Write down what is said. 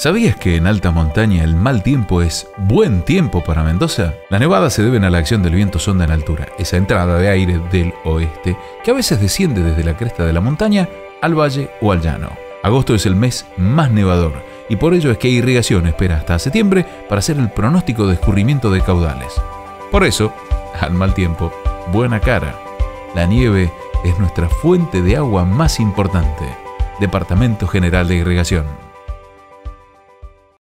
¿Sabías que en alta montaña el mal tiempo es buen tiempo para Mendoza? Las nevadas se deben a la acción del viento sonda en altura, esa entrada de aire del oeste que a veces desciende desde la cresta de la montaña al valle o al llano. Agosto es el mes más nevador y por ello es que irrigación espera hasta septiembre para hacer el pronóstico de escurrimiento de caudales. Por eso, al mal tiempo, buena cara. La nieve es nuestra fuente de agua más importante. Departamento General de Irrigación.